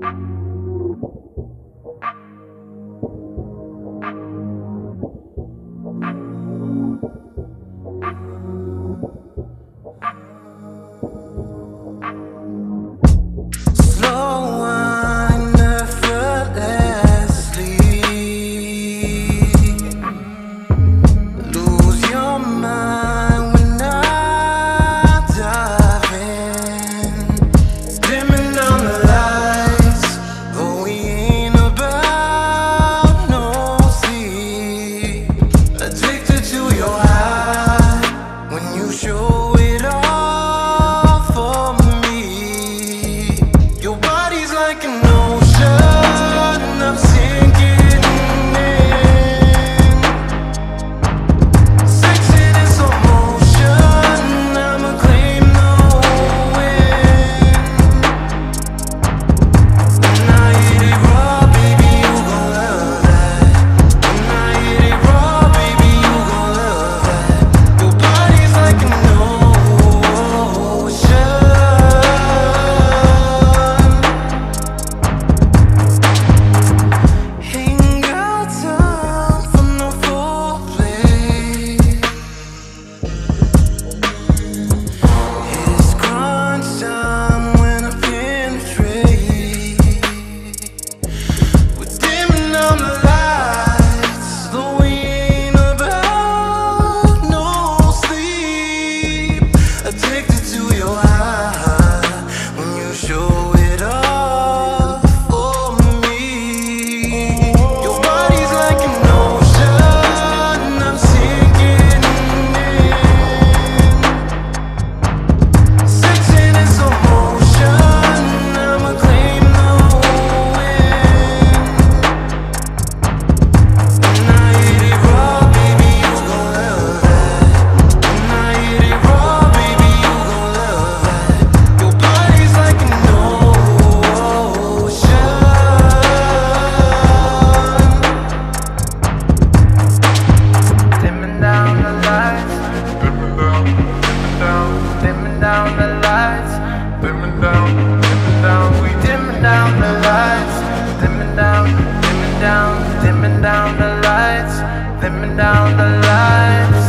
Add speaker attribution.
Speaker 1: Slow down the lights, dimming down the lights.